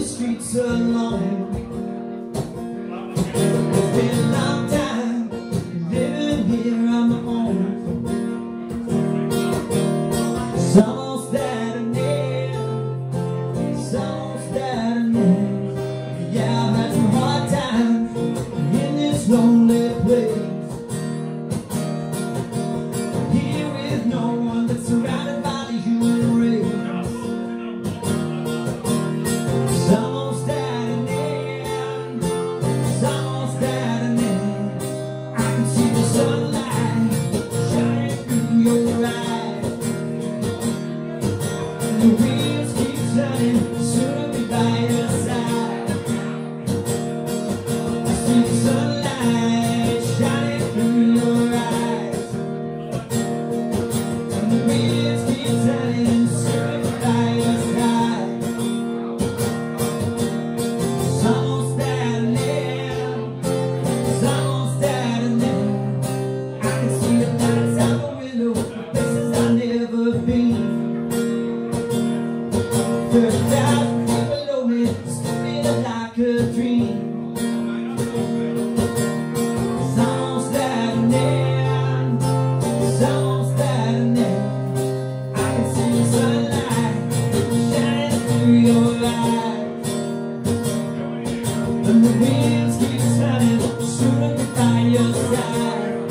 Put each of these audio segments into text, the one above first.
the streets alone. to be Turned below like a dream that that I can see the sunlight shining through your eyes And the winds keep turning, shooting by your side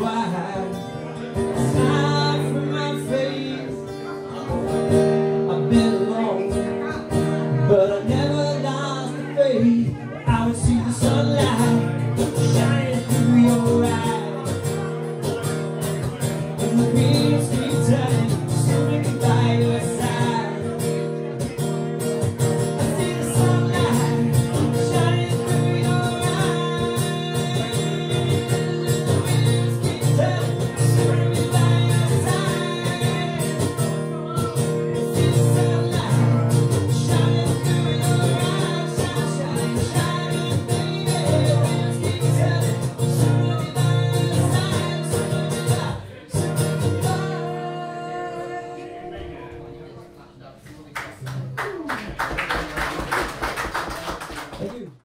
alive